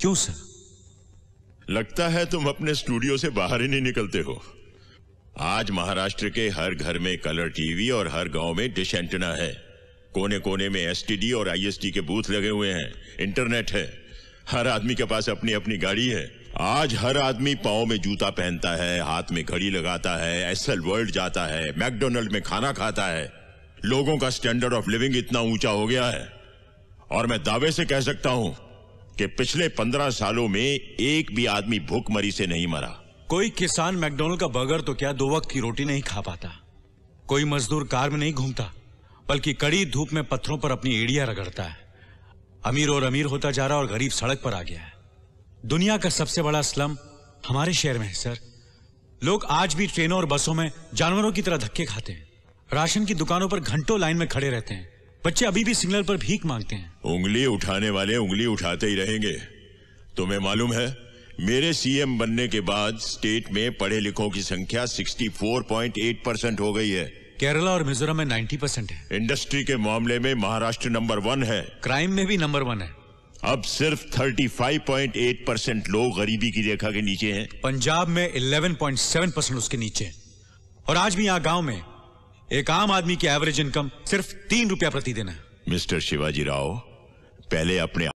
क्यों, सर? लगता है तुम अपने स्टूडियो से बाहर ही नहीं निकलते हो। आज महाराष्ट्र के हर घर में कलर टीवी और हर गाँव में डिश एंटेना है। कोने कोने में एसटीडी और आईएसटी के बूथ लगे हुए हैं। इंटरनेट है। हर आदमी के पास अपनी अपनी गाड़ी है। आज हर आदमी पाओ में जूता पहनता है, हाथ में घड़ी लगाता है एसएल वर्ल्ड जाता है मैकडोनल्ड में खाना खाता है। लोगों का स्टैंडर्ड ऑफ़ लिविंग इतना ऊँचा हो गया है। और मैं दावे से कह सकता हूँ कि पिछले पंद्रह सालों में एक भी आदमी भूखमरी से नहीं मरा। कोई किसान मैकडोनल्ड का बर्गर तो क्या दो वक्त की रोटी नहीं खा पाता? कोई मजदूर कार में नहीं घूमता, बल्कि कड़ी धूप में पत्थरों पर अपनी एड़ियाँ रगड़ता है। अमीर और अमीर होता जा रहा और गरीब सड़क पर आ गया है। दुनिया का सबसे बड़ा स्लम हमारे शहर में है, सर। लोग आज भी ट्रेनों और बसों में जानवरों की तरह धक्के खाते हैं। राशन की दुकानों पर घंटों लाइन में खड़े रहते हैं। बच्चे अभी भी सिग्नल पर भीख मांगते हैं। उंगली उठाने वाले उंगली उठाते ही रहेंगे। तुम्हें मालूम है मेरे सीएम बनने के बाद स्टेट में पढ़े लिखों की संख्या 64.8 परसेंट हो गई है। केरला और मिजोरम में 90 परसेंट है। इंडस्ट्री के मामले में महाराष्ट्र नंबर वन है। क्राइम में भी नंबर वन है। अब सिर्फ़ 35.8 परसेंट लोग गरीबी की रेखा के नीचे हैं। पंजाब में 11.7 परसेंट उसके नीचे है। और आज भी यहाँ गाँव में एक आम आदमी की एवरेज इनकम सिर्फ़ तीन रुपया प्रतिदिन है। मिस्टर शिवाजी राव पहले अपने